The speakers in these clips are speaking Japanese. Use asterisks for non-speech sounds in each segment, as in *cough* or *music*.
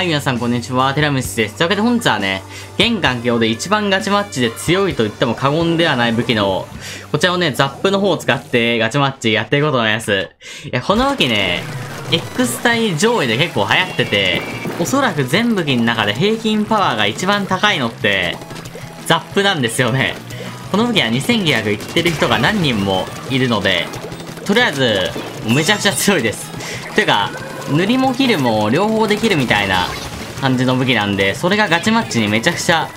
はい、皆さんこんにちは。テラムシです。というわけで本日はね、現環境で一番ガチマッチで強いと言っても過言ではない武器の、こちらをね、ザップの方を使ってガチマッチやっていこうと思います。いや、この武器ね、X 体上位で結構流行ってて、おそらく全武器の中で平均パワーが一番高いのって、ザップなんですよね。この武器は2900いってる人が何人もいるので、とりあえず、めちゃくちゃ強いです。ていうか、塗りも切るも両方できるみたいな感じの武器なんで、それがガチマッチにめちゃくちゃ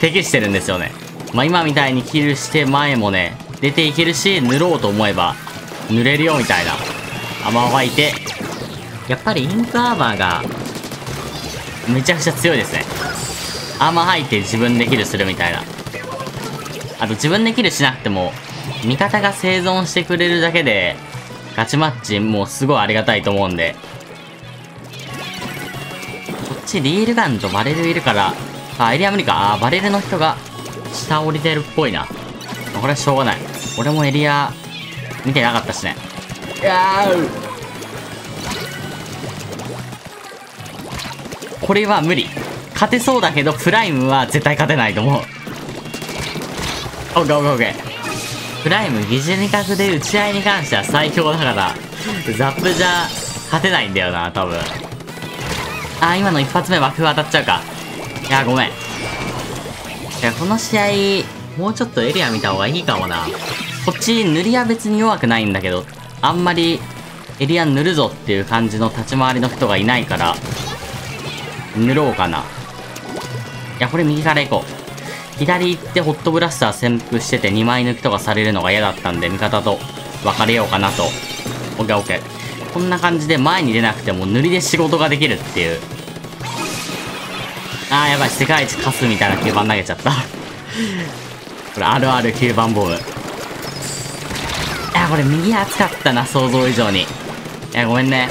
適してるんですよね。まあ、今みたいにキルして前もね、出ていけるし、塗ろうと思えば塗れるよみたいな。甘がいて、やっぱりインクアーマーがめちゃくちゃ強いですね。アーマー入って自分でキルするみたいな。あと自分でキルしなくても、味方が生存してくれるだけで、ガチマッチもうすごいありがたいと思うんで。こっちリールガンとバレルいるから、あ、エリア無理か。あ、バレルの人が下降りてるっぽいな。これはしょうがない。俺もエリア見てなかったしね。いやこれは無理。勝てそうだけど、プライムは絶対勝てないと思う。オッケーオッケーオッケー。プライム疑似二角で打ち合いに関しては最強だから、ザップじゃ勝てないんだよな、多分。あ、今の一発目枠当たっちゃうか。いや、ごめん。いや、この試合、もうちょっとエリア見た方がいいかもな。こっち塗りは別に弱くないんだけど、あんまりエリア塗るぞっていう感じの立ち回りの人がいないから、塗ろうかな。いや、これ右から行こう。左行ってホットブラスター潜伏してて2枚抜きとかされるのが嫌だったんで、味方と別れようかなと。オッケーオッケー。こんな感じで前に出なくても塗りで仕事ができるっていう。あーやばい、世界一カスみたいな9番投げちゃった。*laughs* これ RR9 番ボム。いや、これ右熱かったな、想像以上に。いや、ごめんね。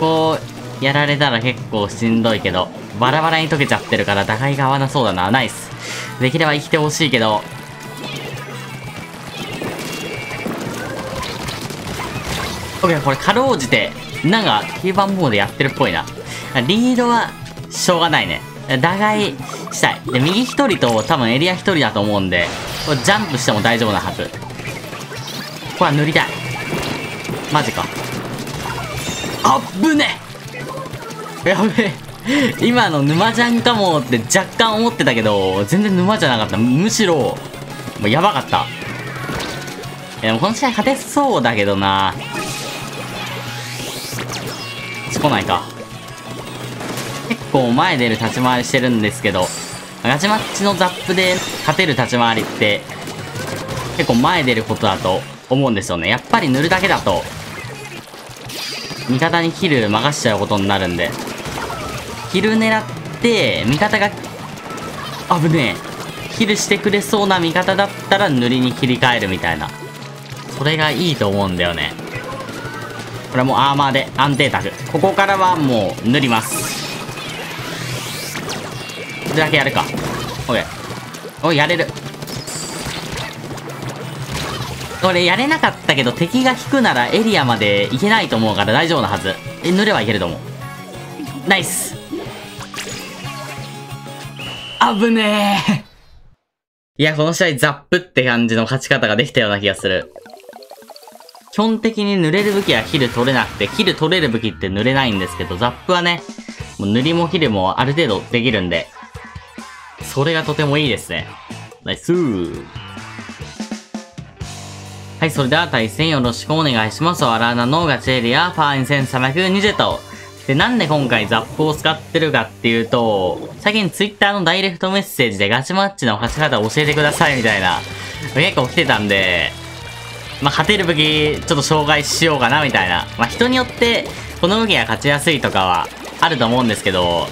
こう、やられたら結構しんどいけど、バラバラに溶けちゃってるから打開が合わなそうだな。ナイス。できれば生きてほしいけど。オッケー、これかろうじて、なんか、9番モードやってるっぽいな。リードは、しょうがないね。打開したい。で、右一人と多分エリア一人だと思うんで、これジャンプしても大丈夫なはず。これは塗りたい。マジか。あっぶねやべえ。*laughs* 今の沼ちゃんかもって若干思ってたけど、全然沼じゃなかった。むしろ、もうやばかった。いや、でもこの試合勝てそうだけどな。来ないか。結構前出る立ち回りしてるんですけど、ガチマッチのザップで勝てる立ち回りって、結構前出ることだと思うんですよね。やっぱり塗るだけだと、味方にキル任しちゃうことになるんで。ヒル狙って、味方が、危ねえ。ヒルしてくれそうな味方だったら塗りに切り替えるみたいな。それがいいと思うんだよね。これもうアーマーで安定卓。ここからはもう塗ります。これだけやるか。オッケー。お、やれる。これやれなかったけど敵が引くならエリアまで行けないと思うから大丈夫なはず。え、塗ればいけると思う。ナイス危ねえ。いや、この試合ザップって感じの勝ち方ができたような気がする。基本的に塗れる武器はキル取れなくて、キル取れる武器って塗れないんですけど、ザップはね、もう塗りもキルもある程度できるんで、それがとてもいいですね。ナイスー。はい、それでは対戦よろしくお願いします。ワラーナのガチエリア、パーイン1320と、で、なんで今回ザップを使ってるかっていうと、最近ツイッターのダイレクトメッセージでガチマッチの勝ち方を教えてくださいみたいな、結構来てたんで、まあ、勝てる武器、ちょっと紹介しようかなみたいな。まあ、人によって、この武器が勝ちやすいとかは、あると思うんですけど、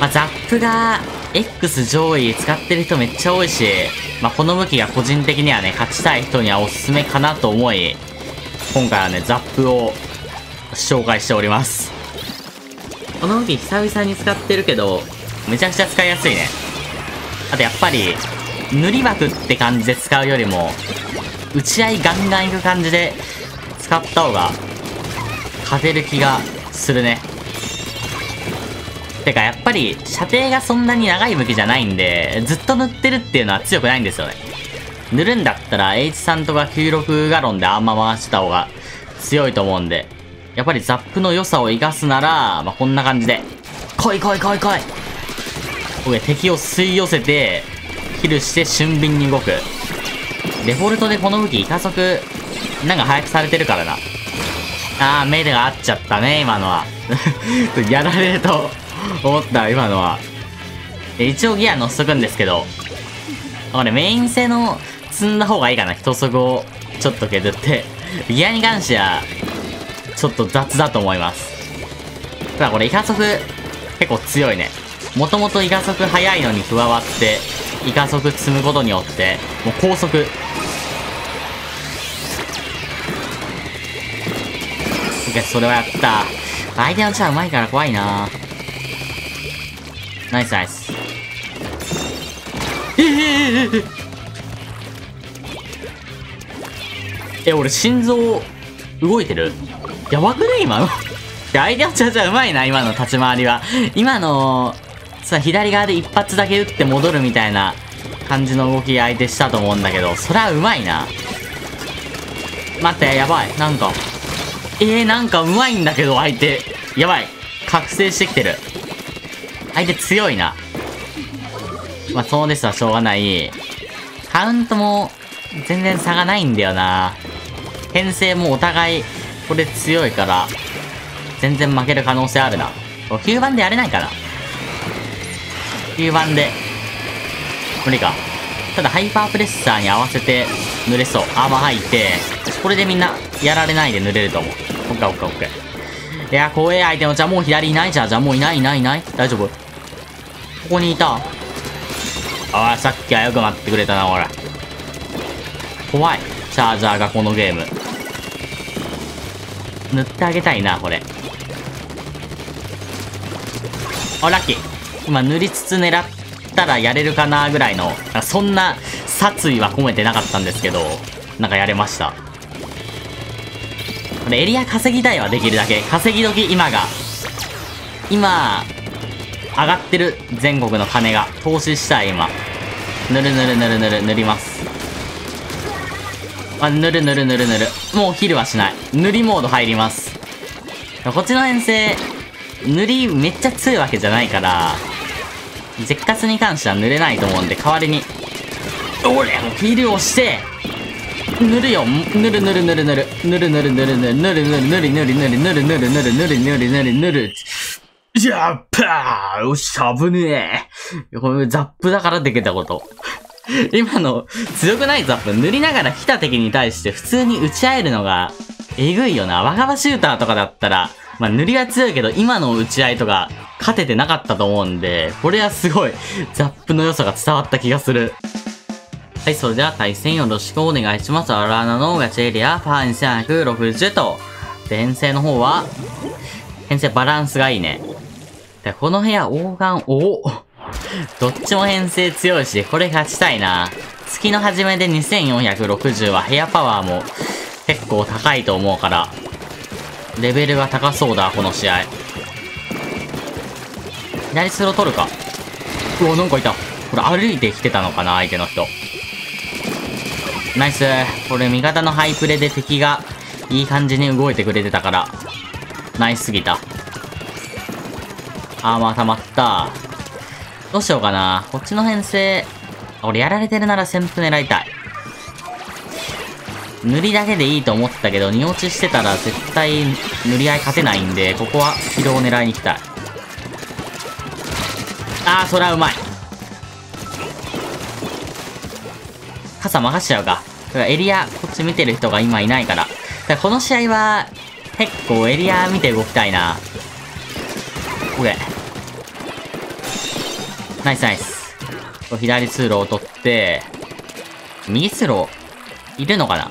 まあ、ザップが、X 上位使ってる人めっちゃ多いし、まあ、この武器が個人的にはね、勝ちたい人にはおすすめかなと思い、今回はね、ザップを紹介しております。この武器久々に使ってるけど、めちゃくちゃ使いやすいね。あとやっぱり、塗り枠って感じで使うよりも、打ち合いガンガンいく感じで使った方が、勝てる気がするね。てかやっぱり射程がそんなに長い武器じゃないんで、ずっと塗ってるっていうのは強くないんですよね。塗るんだったら H3 とか96ガロンであんま回した方が強いと思うんで、やっぱりザップの良さを生かすなら、まあ、こんな感じで、来い来い来い来い僕敵を吸い寄せて、キルして俊敏に動く。デフォルトでこの武器、加速、なんか早くされてるからな。あー、目が合っちゃったね、今のは。*laughs* やられると思った、今のは。一応ギア乗せとくんですけど、これメイン性の積んだ方がいいかな。人底をちょっと削って。ギアに関しては、ちょっと雑だと思います。ただこれ、イカ速、結構強いね。もともとイカ速速いのに加わって、イカ速積むことによって、もう高速。それはやった。相手のチャーうまいから怖いなナイスナイス。えー、え、俺心臓、動いてる？やばくね今の？*laughs* 相手のチャージャうまいな、今の立ち回りは。今の、さ、左側で一発だけ撃って戻るみたいな感じの動き相手したと思うんだけど、そりゃうまいな。待って、やばい。なんか。えー、なんかうまいんだけど、相手。やばい。覚醒してきてる。相手強いな。まあ、そうですわ、しょうがない。カウントも、全然差がないんだよな。編成もお互い、これ強いから、全然負ける可能性あるな。9番でやれないかな。9番で、無理か。ただ、ハイパープレッサーに合わせて、濡れそう。アーマー入って、これでみんな、やられないで濡れると思う。オッケーオッケーオッケー。いや、怖え相手の、じゃあもう左いないじゃん。じゃあもういないいないいない大丈夫ここにいた。ああ、さっきはよく待ってくれたな、ほら。怖い。チャージャーがこのゲーム。塗ってあげたいな、これ。あ、ラッキー。今塗りつつ狙ったらやれるかなぐらいの、そんな殺意は込めてなかったんですけど、なんかやれました。これエリア稼ぎたいわ、できるだけ。稼ぎ時、今が。今、上がってる全国の金が。投資したい、今。ぬるぬるぬるぬる塗ります。あ、ぬるぬるぬるぬる。もうヒルはしない。塗りモード入ります。こっちの遠征、塗りめっちゃ強いわけじゃないから、絶活に関しては塗れないと思うんで、代わりに、俺もヒルをして、塗るよ塗る塗る塗る塗る塗る塗る塗る塗る塗る塗る塗る塗る塗る塗る塗る塗る塗る塗る塗るジャッパーよし、危ねえ。これザップだからできたこと。*laughs* 今の強くないザップ塗りながら来た敵に対して普通に打ち合えるのがえぐいよな。若葉シューターとかだったら、まあ塗りは強いけど今の打ち合いとか勝ててなかったと思うんで、これはすごいザップの良さが伝わった気がする。はい、それでは対戦よろしくお願いします。アラーナのガチエリア、ファン2160と、編成の方は、編成バランスがいいね。で、この部屋、オーガン、おどっちも編成強いし、これ勝ちたいな。月の初めで2460は部屋パワーも結構高いと思うから、レベルが高そうだ、この試合。左スロー取るか。うわ、なんかいた。これ歩いてきてたのかな、相手の人。ナイス。これ味方のハイプレで敵がいい感じに動いてくれてたから、ナイスすぎた。アーマー溜まった。どうしようかな。こっちの編成、俺やられてるなら旋風狙いたい。塗りだけでいいと思ったけど、荷落ちしてたら絶対塗り合い勝てないんで、ここは疲労を狙いに行きたい。あー、それはうまい。傘任しちゃうか。だからエリア、こっち見てる人が今いないから。だからこの試合は、結構エリア見て動きたいな。オッケー。ナイスナイス。左通路を取って、右通路、いるのかな？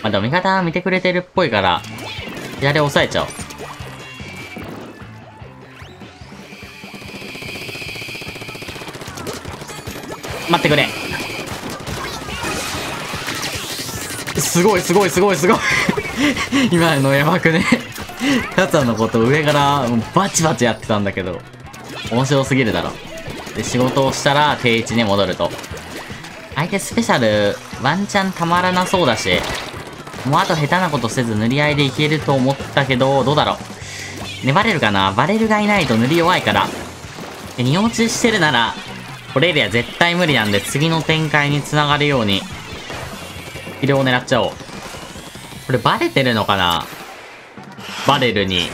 まあ、でも味方見てくれてるっぽいから、左押さえちゃおう。待ってくれ。すごいすごいすごいすごい *laughs* 今のやばくね？カツァのこと上からバチバチやってたんだけど。面白すぎるだろ。で、仕事をしたら定位置に戻ると。相手スペシャル、ワンチャンたまらなそうだし、もうあと下手なことせず塗り合いでいけると思ったけど、どうだろう。粘れるかな？バレルがいないと塗り弱いから。で、二落ちしてるなら、これエリア絶対無理なんで次の展開に繋がるように、キルを狙っちゃおう。これバレてるのかな？バレルに。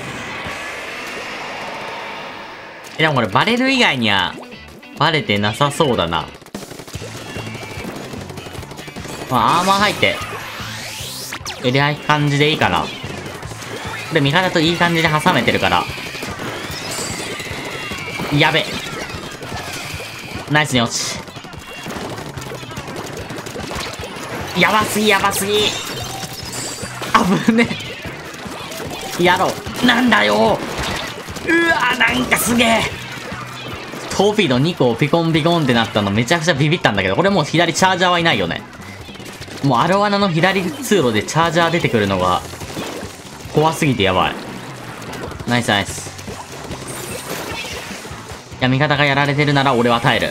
え、でもこれバレル以外には、バレてなさそうだな。まあ、アーマー入って、エリア行く感じでいいかな。で、味方といい感じで挟めてるから。やべ。ナイスに落ち。やばすぎやばすぎ。危ね。やろう。なんだよ。うわなんかすげえ。トーピード2個ピコンピコンってなったのめちゃくちゃビビったんだけど、これもう左チャージャーはいないよね。もうアロワナの左通路でチャージャー出てくるのが、怖すぎてやばい。ナイスナイス。いや、味方がやられてるなら俺は耐える。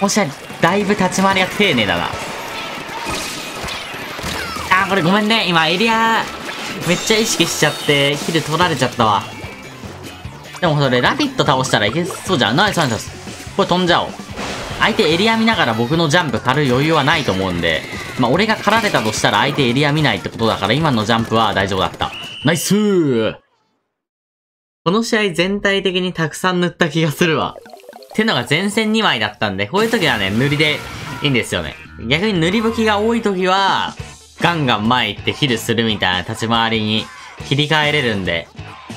もしや、だいぶ立ち回りが丁寧だな。あー、これごめんね。今エリア、めっちゃ意識しちゃって、ヒル取られちゃったわ。でもそれ、ラビット倒したらいけそうじゃん。ナイスナイス。これ飛んじゃおう。相手エリア見ながら僕のジャンプ狩る余裕はないと思うんで、まあ、俺が狩られたとしたら相手エリア見ないってことだから今のジャンプは大丈夫だった。ナイスーこの試合全体的にたくさん塗った気がするわ。ってのが前線2枚だったんで、こういう時はね、塗りでいいんですよね。逆に塗り吹きが多い時は、ガンガン前行ってヒルするみたいな立ち回りに切り替えれるんで、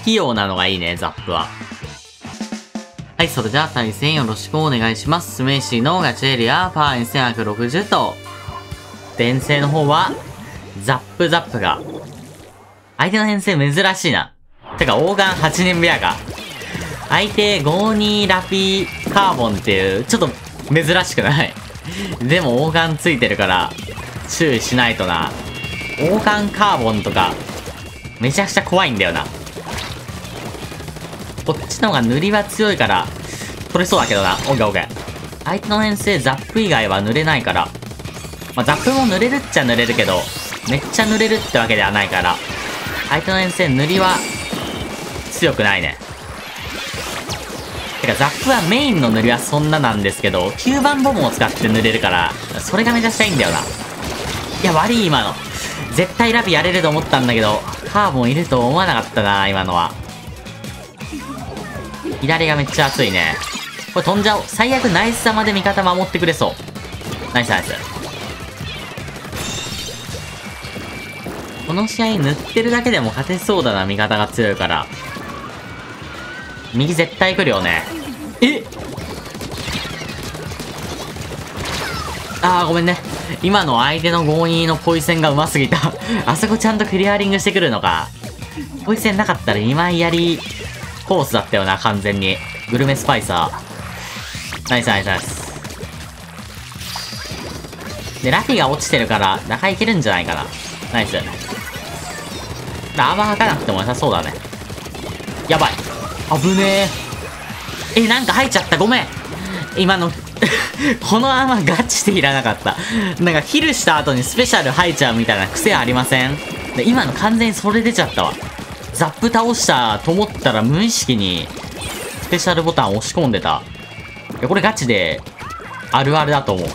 器用なのがいいね、ザップは。はい、それでは対戦よろしくお願いします。スメイシーのガチエリア、ファーン1160と、編成の方は、ザップザップが。相手の編成珍しいな。てか、オーガン8年目やが。相手52ラピーカーボンっていう、ちょっと珍しくないでもオーガンついてるから、注意しないとな。オーガンカーボンとか、めちゃくちゃ怖いんだよな。こっちの方が塗りは強いから、取れそうだけどな。オッケーオッケー。相手の編成ザップ以外は塗れないから。まあ、ザップも塗れるっちゃ塗れるけど、めっちゃ塗れるってわけではないから、相手の編成塗りは強くないね。てか、ザップはメインの塗りはそんななんですけど、9番ボムを使って塗れるから、それがめちゃくちゃいいんだよな。いや、悪い、今の。絶対ラビやれると思ったんだけど、カーボンいると思わなかったな、今のは。左がめっちゃ熱いね。これ飛んじゃおう。最悪ナイス様で味方守ってくれそう。ナイスナイス。この試合塗ってるだけでも勝てそうだな、味方が強いから。右絶対来るよね。えあー、ごめんね。今の相手の強引のポイセンが上手すぎた。あそこちゃんとクリアリングしてくるのか。ポイセンなかったら2枚やりコースだったよな、完全に。グルメスパイサー。ナイスナイスナイス。で、ラフィが落ちてるから、中いけるんじゃないかな。ナイス。アーマー吐かなくても良さそうだね。やばい。危ねえ。え、なんか入っちゃった。ごめん。今の *laughs* このアーマーガチでいらなかった。なんかキルした後にスペシャル入っちゃうみたいな癖ありません？で今の完全にそれ出ちゃったわ。ザップ倒したと思ったら無意識にスペシャルボタン押し込んでた。いや、これガチであるあるだと思う。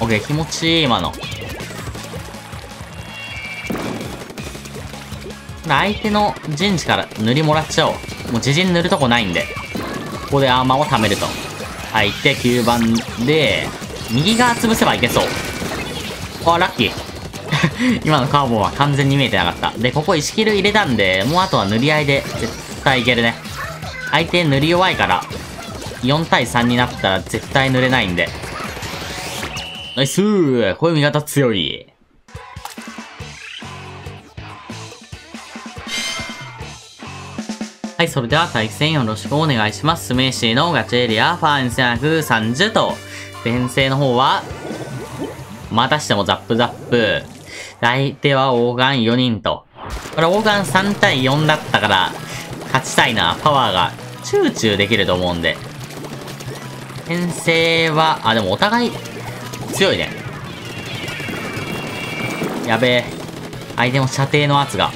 オッケー、気持ちいい、今の。相手の陣地から塗りもらっちゃおう。もう自陣塗るとこないんで。ここでアーマーを貯めると。入って9番で、右側潰せばいけそう。あ、ラッキー。*laughs* 今のカーボンは完全に見えてなかった。で、ここ石切る入れたんで、もうあとは塗り合いで絶対いけるね。相手塗り弱いから、4対3になったら絶対塗れないんで。ナイスーこういう味方強い。はい、それでは対戦よろしくお願いします。スメーシーのガチエリア、ファンセナフ30と、編成の方は、またしてもザップザップ。相手はオーガン4人と。これオーガン3対4だったから、勝ちたいな。パワーが、チューチューできると思うんで。編成は、あ、でもお互い、強いね。やべえ。相手も射程の圧が。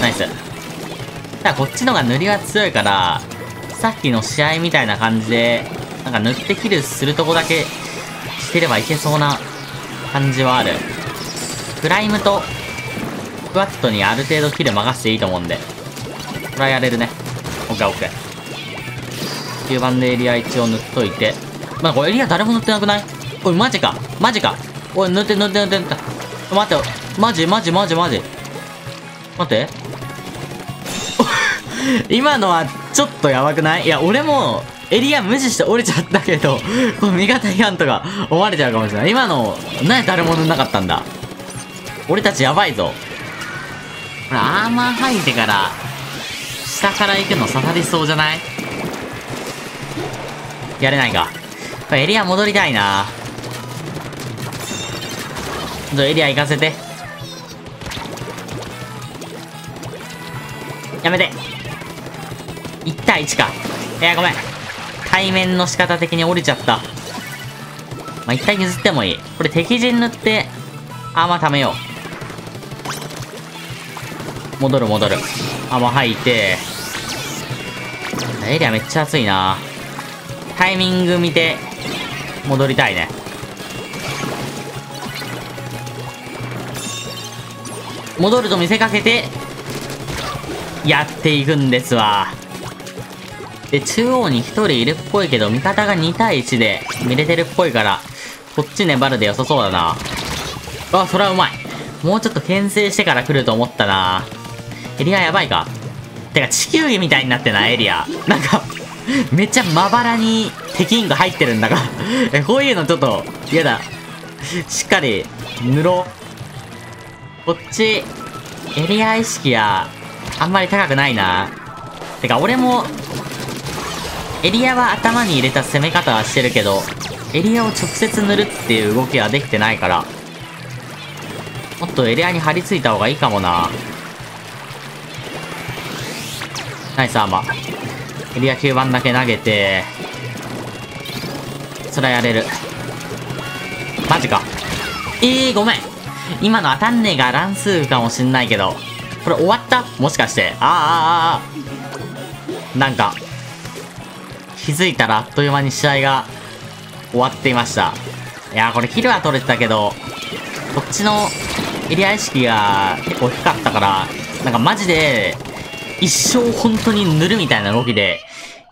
ナイス。ただこっちのが塗りは強いから、さっきの試合みたいな感じで、なんか塗ってキルするとこだけしてればいけそうな感じはある。プライムと、クワットにある程度キル任せていいと思うんで。これはやれるね。オッケーオッケー。9番でエリア一応塗っといて。まあ、これエリア誰も塗ってなくない？おい、マジか。マジか。おい、塗って塗って塗って塗って。待って、マジマジマジマジ。待って。*laughs* 今のはちょっとやばくない？いや、俺も、エリア無視して降りちゃったけど、この味方違反とか思われちゃうかもしれない。今の、何誰も塗んなかったんだ。俺たちやばいぞ。これアーマー吐いてから、下から行くの刺さりそうじゃない？やれないか。これエリア戻りたいな。ちょエリア行かせて。やめて。1対1か。いや、ごめん。対面の仕方的に降りちゃった。まあ、一回譲ってもいい。これ敵陣塗って、アーマー貯めよう。戻る戻る。アーマ吐いて、エリアめっちゃ熱いなタイミング見て、戻りたいね。戻ると見せかけて、やっていくんですわ。で、中央に1人いるっぽいけど、味方が2対1で見れてるっぽいから、こっち粘るで良さそうだな。あ、それはうまい。もうちょっと牽制してから来ると思ったな。エリアやばいかてか、地球儀みたいになってない？エリア。なんかめっちゃまばらに敵イング入ってるんだが *laughs* え、こういうのちょっと、嫌だ。しっかり、塗ろう。こっち、エリア意識や、あんまり高くないな。てか、俺も、エリアは頭に入れた攻め方はしてるけど、エリアを直接塗るっていう動きはできてないから、もっとエリアに張り付いた方がいいかもな。ナイスアーマー。エリア9番だけ投げて、それはやれる。マジか。えー、ごめん。今の当たんねえが乱数かもしんないけど、これ終わった？もしかして。あーあーあーあ。なんか、気づいたらあっという間に試合が終わっていました。いやーこれキルは取れてたけど、こっちのエリア意識が結構低かったから、なんかマジで、一生本当に塗るみたいな動きで、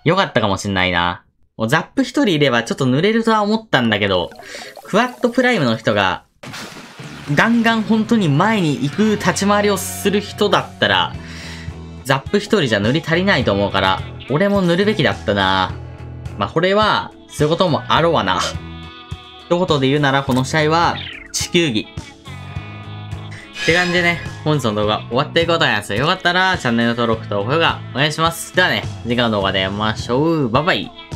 良かったかもしんないな。もうザップ一人いればちょっと塗れるとは思ったんだけど、クワッドプライムの人が、ガンガン本当に前に行く立ち回りをする人だったら、ザップ一人じゃ塗り足りないと思うから、俺も塗るべきだったな。まあ、これは、そういうこともあろうわな。一言で言うなら、この試合は、地球儀。って感じでね、本日の動画終わっていこうと思います。よかったら、チャンネル登録と高評価お願いします。ではね、次回の動画で会いましょう。バイバイ。